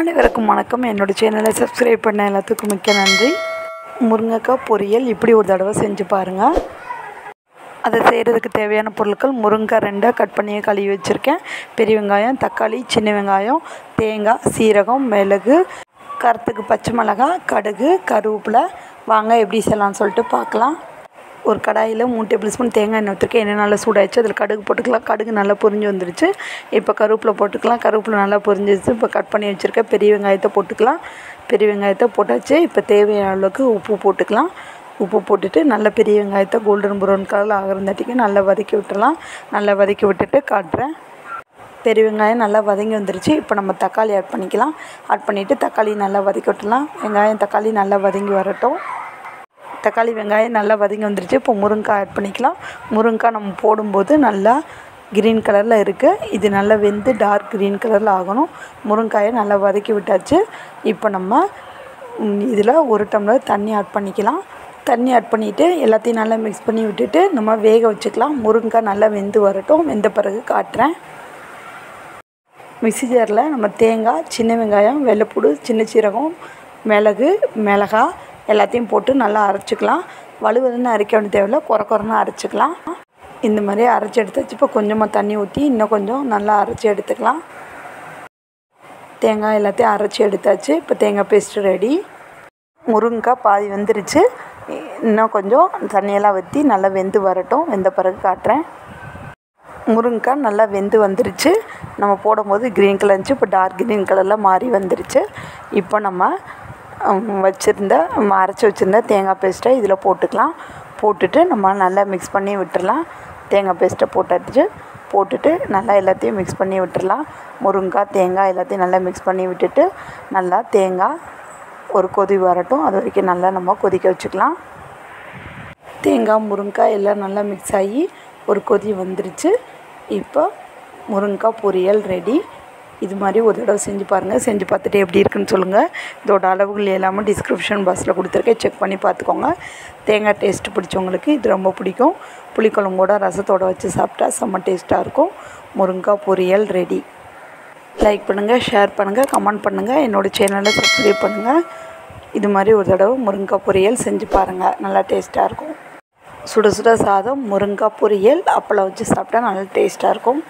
அனைவருக்கும் வணக்கம். என்னோடய சேனலை சப்ஸ்கிரைப் பண்ண எல்லாத்துக்கும் மிக்க நன்றி. முருங்கைக்காய் பொரியல் இப்படி ஒரு தடவை செஞ்சு பாருங்கள் அதை செய்கிறதுக்கு தேவையான பொருட்கள் முருங்கை ரெண்டாக கட் பண்ணி கழுவி வச்சுருக்கேன். பெரிய வெங்காயம் தக்காளி சின்ன வெங்காயம் தேங்காய் சீரகம் மிளகு கருத்துக்கு பச்சை மிளகாய் கடுகு கருவேப்பிலை. வாங்க எப்படி செய்யலாம்னு சொல்லிட்டு பார்க்கலாம். ஒரு கடாயில் மூணு டேபிள் ஸ்பூன் தேங்காய் எண்ணெய் ஊற்றிருக்கேன் எண்ணெய் நல்லா சூடாயிடுச்சு. அதில் கடுகு போட்டுக்கலாம். கடுகு நல்லா பொரிஞ்சு வந்துருச்சு. இப்போ கருவேப்பிலை போட்டுக்கலாம். கருவேப்பிலை நல்லா பொரிஞ்சிருச்சு. இப்போ கட் பண்ணி வச்சுருக்கேன் பெரிய வெங்காயத்தை போட்டுக்கலாம். பெரிய வெங்காயத்தை போட்டாச்சு. இப்போ தேவையான அளவுக்கு உப்பு போட்டுக்கலாம். உப்பு போட்டுட்டு நல்ல பெரிய வெங்காயத்தை கோல்டன் ப்ரௌன் கலரில் ஆகிறந்தாட்டிக்கு நல்லா வதக்கி விட்டுலாம் நல்லா வதக்கி விட்டுட்டு காட்டுறேன். பெரிய வெங்காயம் நல்லா வதங்கி வந்துருச்சு. இப்போ நம்ம தக்காளி ஆட் பண்ணிக்கலாம். ஆட் பண்ணிவிட்டு தக்காளி நல்லா வதக்கி விட்டுலாம் வெங்காயம் தக்காளி நல்லா வதங்கி வரட்டும். தக்காளி வெங்காயம் நல்லா வதங்கி வந்துருச்சு. இப்போ முருங்கைக்காய் ஆட் பண்ணிக்கலாம். முருங்கைக்காய் நம்ம போடும்போது நல்லா க்ரீன் கலரில் இருக்குது இது நல்லா வெந்து டார்க் க்ரீன் கலரில் ஆகணும். முருங்காயை நல்லா வதக்கி விட்டாச்சு. இப்போ நம்ம இதில் ஒரு டம்ளர் தண்ணி ஆட் பண்ணிக்கலாம். தண்ணி ஆட் பண்ணிவிட்டு எல்லாத்தையும் நல்லா மிக்ஸ் பண்ணி விட்டுட்டு நம்ம வேக வச்சுக்கலாம். முருங்கைக்காய் நல்லா வெந்து வரட்டும். வெந்த பிறகு காட்டுறேன். மிக்சி ஜாரில் நம்ம தேங்காய் சின்ன வெங்காயம் வெள்ளைப்பூடு சின்ன சீரகம் மிளகு மிளகாய் எல்லாத்தையும் போட்டு நல்லா அரைச்சிக்கலாம். வலுவலுன்னு அரைக்க வேண்டிய தேவையில்ல குறை குறைன்னு அரைச்சிக்கலாம். இந்த மாதிரி அரைச்சி எடுத்தாச்சு இப்போ கொஞ்சமாக தண்ணி ஊற்றி இன்னும் கொஞ்சம் நல்லா அரைச்சி எடுத்துக்கலாம். தேங்காய் எல்லாத்தையும் அரைச்சி எடுத்தாச்சு. இப்போ தேங்காய் பேஸ்ட்டு ரெடி முருங்கைக்காய் பாதி வெந்துருச்சு. இன்னும் கொஞ்சம் தண்ணியெல்லாம் வற்றி நல்லா வெந்து வரட்டும். வெந்த பிறகு காட்டுறேன். முருங்கைக்காய் நல்லா வெந்து வந்துருச்சு. நம்ம போடும்போது க்ரீன் கலர் இருந்துச்சு. இப்போ டார்க் க்ரீன் கலரில் மாறி வந்துருச்சு. இப்போ நம்ம வச்சுருந்த நம்ம அரைச்சி வச்சுருந்த தேங்காய் பேஸ்ட்டை இதில் போட்டுக்கலாம். போட்டுட்டு நம்ம நல்லா மிக்ஸ் பண்ணி விட்டுடலாம் தேங்காய் பேஸ்ட்டை போட்டாச்சு போட்டுட்டு நல்லா எல்லாத்தையும் மிக்ஸ் பண்ணி விட்டுடலாம் முருங்கைக்காய் தேங்காய் எல்லாத்தையும் நல்லா மிக்ஸ் பண்ணி விட்டுட்டு நல்லா தேங்காய் ஒரு கொதி வரட்டும். அது வரைக்கும் நல்லா நம்ம கொதிக்க வச்சுக்கலாம். தேங்காய் முருங்கைக்காய் எல்லாம் நல்லா மிக்ஸ் ஆகி ஒரு கொதி வந்துருச்சு. இப்போ முருங்கைக்காய் பொரியல் ரெடி இது மாதிரி ஒரு தடவை செஞ்சு பாருங்கள் செஞ்சு பார்த்துட்டு எப்படி இருக்குன்னு சொல்லுங்கள் இதோட அளவுகள் எல்லாமே டிஸ்கிரிப்ஷன் பாக்ஸில் கொடுத்துருக்கேன். செக் பண்ணி பார்த்துக்கோங்க. தேங்காய் டேஸ்ட்டு பிடிச்சவங்களுக்கு இது ரொம்ப பிடிக்கும். புளிக்குழம்போட ரசத்தோடு வச்சு சாப்பிட்டா செம்ம டேஸ்ட்டாக இருக்கும். முருங்காய் பொரியல் ரெடி லைக் பண்ணுங்கள் ஷேர் பண்ணுங்கள் கமெண்ட் பண்ணுங்கள் என்னோடய சேனலை சப்ஸ்கிரைப் பண்ணுங்கள் இது மாதிரி ஒரு தடவை முருங்காய் பொரியல் செஞ்சு பாருங்கள் நல்லா டேஸ்ட்டாக இருக்கும். சுட சுட சாதம் முருங்காய் பொரியல் அப்பளம் வச்சு சாப்பிட்டா நல்லா டேஸ்ட்டாக இருக்கும்.